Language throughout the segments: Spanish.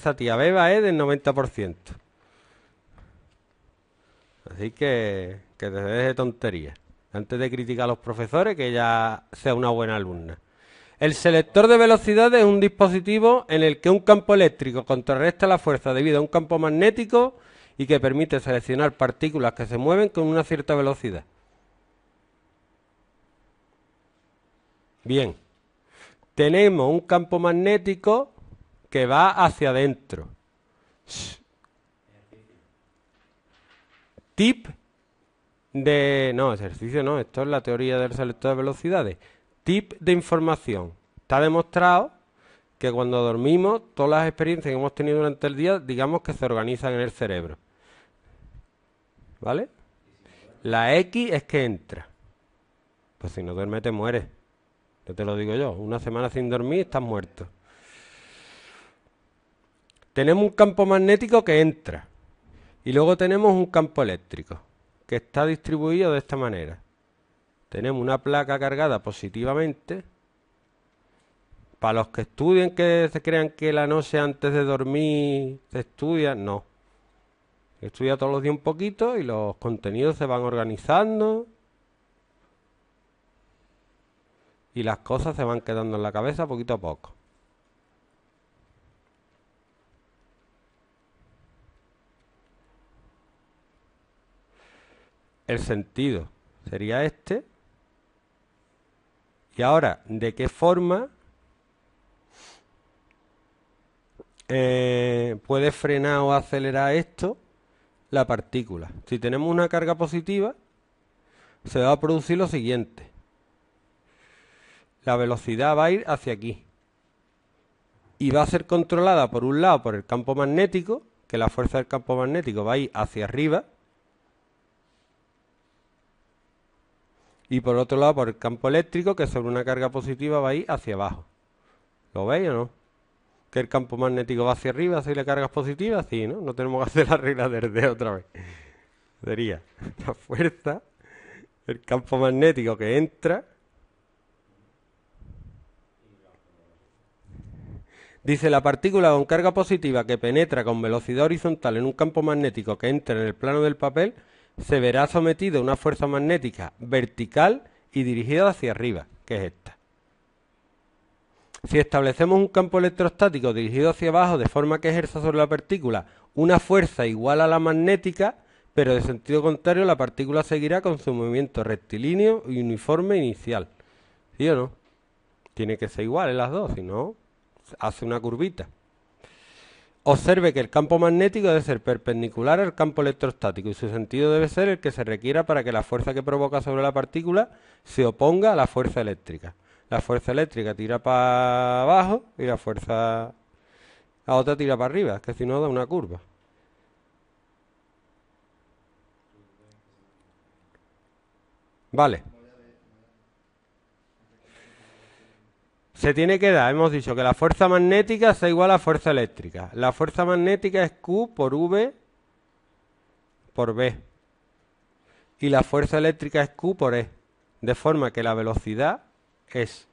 versatilidad beba es del 90%. Así que que te deje tonterías. Antes de criticar a los profesores, que ella sea una buena alumna. El selector de velocidad es un dispositivo en el que un campo eléctrico contrarresta la fuerza debido a un campo magnético y que permite seleccionar partículas que se mueven con una cierta velocidad. Bien, tenemos un campo magnético que va hacia adentro. Tip de... No, ejercicio no, esto es la teoría del selector de velocidades. Tip de información. Está demostrado que cuando dormimos, todas las experiencias que hemos tenido durante el día, digamos que se organizan en el cerebro. ¿Vale? La X es que entra. Pues si no duermes te mueres. Yo te lo digo yo. Una semana sin dormir estás muerto. Tenemos un campo magnético que entra. Y luego tenemos un campo eléctrico que está distribuido de esta manera. Tenemos una placa cargada positivamente. Para los que estudien, que se crean que la noche antes de dormir se estudia, no. Estudia todos los días un poquito y los contenidos se van organizando. Y las cosas se van quedando en la cabeza poquito a poco. El sentido sería este. Y ahora, ¿de qué forma eh, puede frenar o acelerar esto la partícula? Si tenemos una carga positiva, se va a producir lo siguiente. La velocidad va a ir hacia aquí. Y va a ser controlada por un lado por el campo magnético, que la fuerza del campo magnético va a ir hacia arriba, y por otro lado por el campo eléctrico que sobre una carga positiva va a ir hacia abajo. ¿Lo veis o no? Que el campo magnético va hacia arriba si le cargas positivas, sí, ¿no? No tenemos que hacer la regla de D otra vez. Sería la fuerza, el campo magnético que entra. Dice la partícula con carga positiva que penetra con velocidad horizontal en un campo magnético que entra en el plano del papel se verá sometido a una fuerza magnética vertical y dirigida hacia arriba, que es esta. Si establecemos un campo electrostático dirigido hacia abajo de forma que ejerza sobre la partícula una fuerza igual a la magnética, pero de sentido contrario, la partícula seguirá con su movimiento rectilíneo y uniforme inicial. ¿Sí o no? Tiene que ser igual en las dos, si no, hace una curvita. Observe que el campo magnético debe ser perpendicular al campo electrostático y su sentido debe ser el que se requiera para que la fuerza que provoca sobre la partícula se oponga a la fuerza eléctrica. La fuerza eléctrica tira para abajo y la fuerza a otra tira para arriba, que si no da una curva. Vale. Se tiene que dar, hemos dicho que la fuerza magnética sea igual a fuerza eléctrica. La fuerza magnética es Q por V por B. Y la fuerza eléctrica es Q por E. De forma que la velocidad es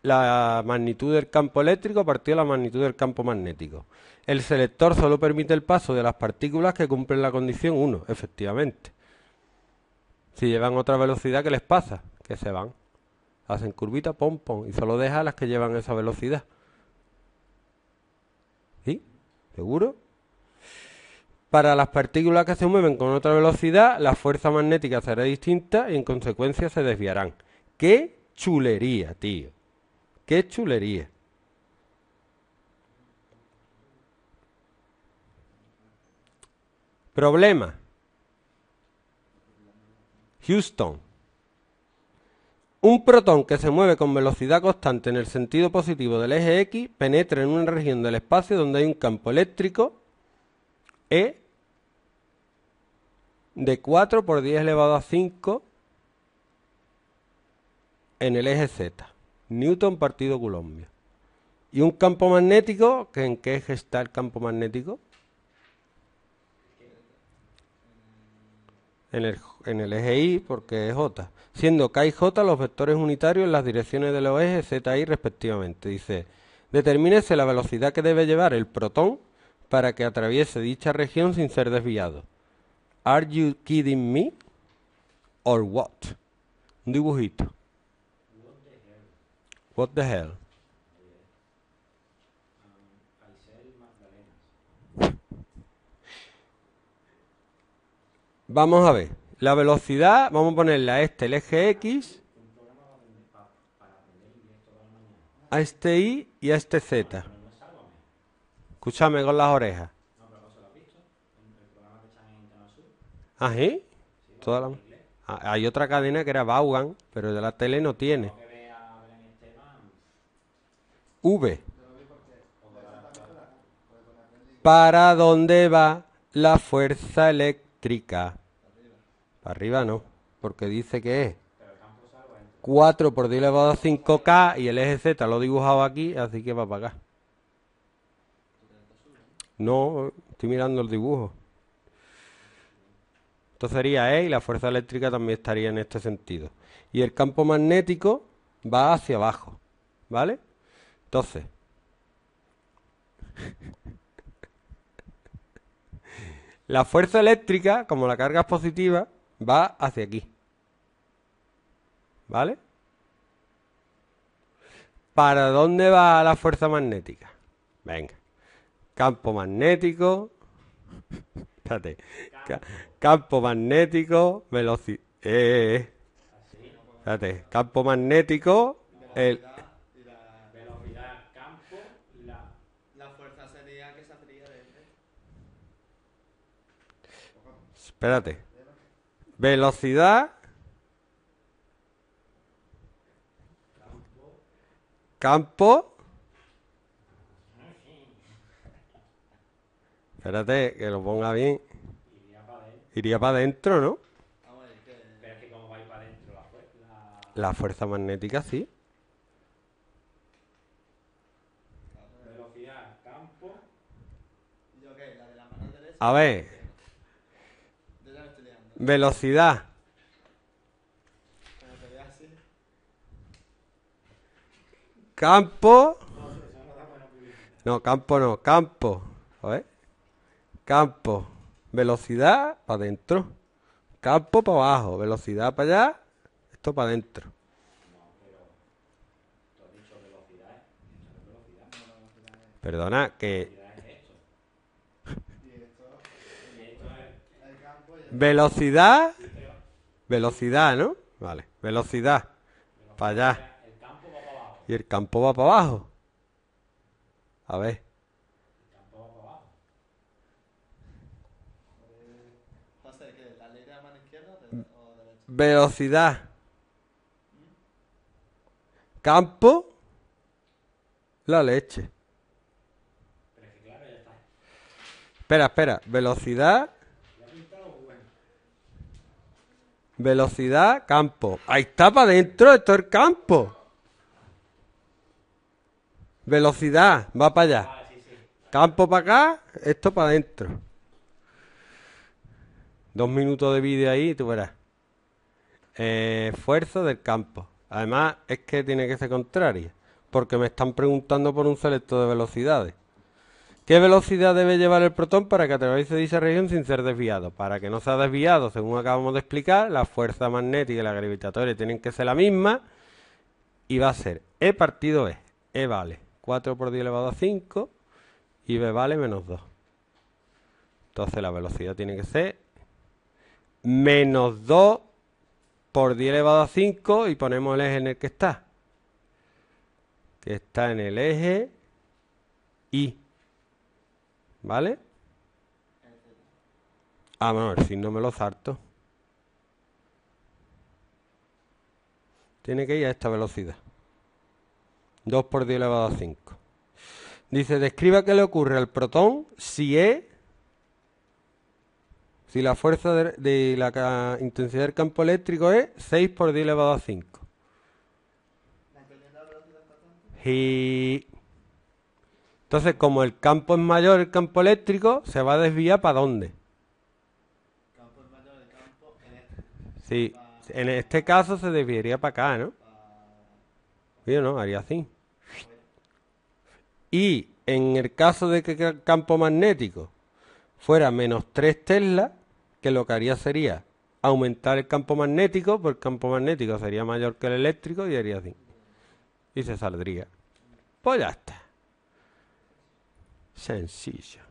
la magnitud del campo eléctrico partido de la magnitud del campo magnético. El selector solo permite el paso de las partículas que cumplen la condición 1, efectivamente. Si llevan otra velocidad, ¿qué les pasa? Que se van hacen curvita, pom, pom, y solo deja las que llevan esa velocidad. ¿Sí? ¿Seguro? Para las partículas que se mueven con otra velocidad, la fuerza magnética será distinta y en consecuencia se desviarán. ¡Qué chulería, tío! ¡Qué chulería! Problema. Houston. Un protón que se mueve con velocidad constante en el sentido positivo del eje X penetra en una región del espacio donde hay un campo eléctrico E de 4 por 10 elevado a 5 en el eje Z. Newton partido Colombia. Y un campo magnético, que ¿en qué eje está el campo magnético? En el, en el eje Y, porque es J siendo K y J los vectores unitarios en las direcciones de los ejes Z y respectivamente. Dice, Determínese la velocidad que debe llevar el protón para que atraviese dicha región sin ser desviado. Are you kidding me? Or what? Un dibujito. What the hell? Vamos a ver. La velocidad, vamos a ponerle a este el eje X, a este Y y a este Z. Escúchame con las orejas. ¿Ah, sí? Toda la- Ah, Hay otra cadena que era Vaughan, pero de la tele no tiene. V. ¿Para dónde va la fuerza eléctrica? Arriba no, porque dice que es 4 por 10 elevado a 5K y el eje Z lo he dibujado aquí, así que va para acá. No, estoy mirando el dibujo. Esto sería E y la fuerza eléctrica también estaría en este sentido. Y el campo magnético va hacia abajo, ¿vale? Entonces, la fuerza eléctrica, como la carga es positiva, va hacia aquí. ¿Vale? ¿Para dónde va la fuerza magnética? Venga. Campo magnético. Espérate. Ca- campo magnético, velocidad. Eh, espérate. Campo magnético. El, Y la, Velocidad, campo, la... la fuerza sería que saldría de este. espérate. Velocidad. Campo. Espérate, que lo ponga bien. Iría para adentro. ¿no? Vamos a ver, que Pero es que como va a ir para adentro la fuerza... La fuerza magnética sí. Velocidad, campo... ¿Y yo qué? La de la mano derecha. A ver, Yo ya me estoy liando. Velocidad. Campo. No, campo no, campo. A ver. Campo. Velocidad para adentro. Campo para abajo. Velocidad para allá. Esto para adentro. Perdona, que Y esto. El campo y el. Velocidad. Velocidad, ¿no? Vale. Velocidad. Para allá. Y el campo va para abajo. A ver. Velocidad. Campo. La leche. Espera, espera. Velocidad. Ya pintado, bueno. Velocidad, campo. Ahí está para adentro, esto es el campo. Velocidad, va para allá. Ah, sí, sí. Campo para acá, esto para adentro. Dos minutos de vídeo ahí y tú verás. Eh, esfuerzo del campo. Además, es que tiene que ser contraria. Porque me están preguntando por un selecto de velocidades. ¿Qué velocidad debe llevar el protón para que atraviese dicha región sin ser desviado? Para que no sea desviado, según acabamos de explicar, la fuerza magnética y la gravitatoria tienen que ser la misma. Y va a ser E partido E. E vale 4 por 10 elevado a 5 y B vale menos 2. Entonces la velocidad tiene que ser menos 2 por 10 elevado a 5 y ponemos el eje en el que está. Que está en el eje Y. ¿Vale? Ah, bueno, el signo me lo salto. Tiene que ir a esta velocidad. 2 por 10 elevado a 5. Dice, describa qué le ocurre al protón si E, si la fuerza de, de la intensidad del campo eléctrico es 6 por 10 elevado a 5. Manteniendo la velocidad constante. Y entonces, como el campo es mayor, el campo eléctrico, se va a desviar para dónde? Campo es mayor el campo este. Sí, en este caso se desviaría para acá, ¿no? Pa- ¿Sí o no? Haría así. y en el caso de que el campo magnético fuera menos 3 Tesla, que lo que haría sería aumentar el campo magnético, porque el campo magnético sería mayor que el eléctrico y haría así. Y se saldría. Pues ya está. 善事上。